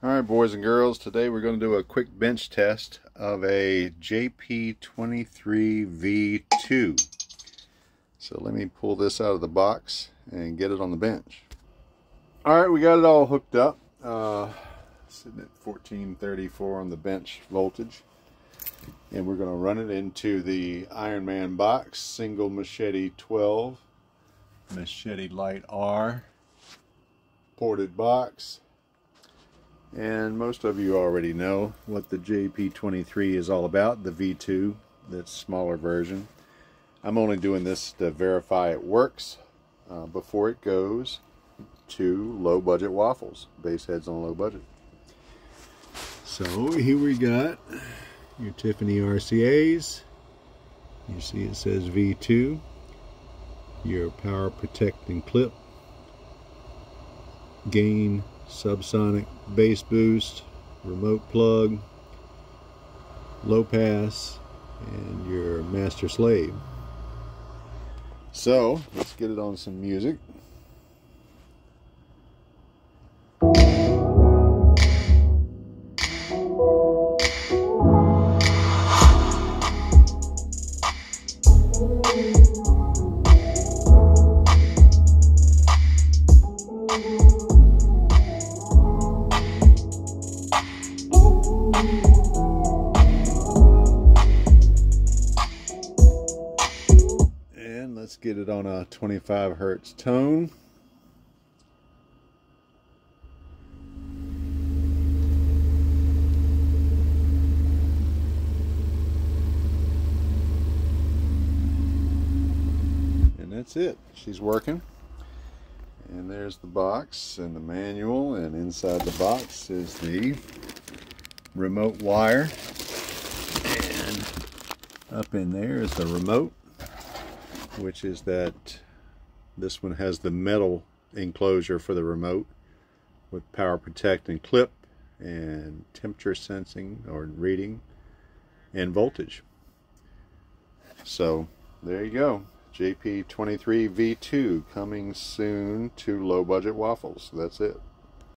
Alright boys and girls, today we're going to do a quick bench test of a JP23V2. So let me pull this out of the box and get it on the bench. Alright, we got it all hooked up. Uh, sitting at 1434 on the bench voltage. And we're going to run it into the Ironman box, single machete 12, machete light R, ported box and most of you already know what the JP23 is all about, the V2, that smaller version. I'm only doing this to verify it works uh, before it goes to low budget waffles, bass heads on low budget. So here we got your Tiffany RCAs. You see it says V2. Your power protecting clip. Gain subsonic bass boost, remote plug, low pass, and your master slave. So, let's get it on some music. Let's get it on a 25 hertz tone. And that's it. She's working. And there's the box and the manual and inside the box is the remote wire and up in there is the remote which is that this one has the metal enclosure for the remote with power protect and clip and temperature sensing or reading and voltage. So there you go. JP23V2 coming soon to low budget waffles. That's it.